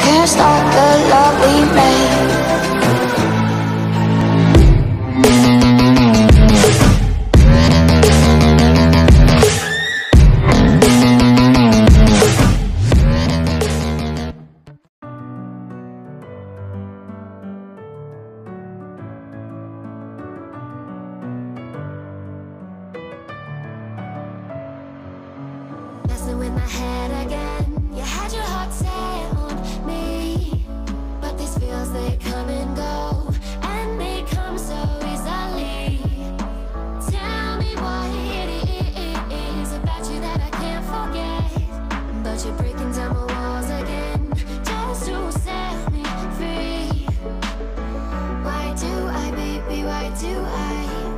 can't stop the love we made. With my head up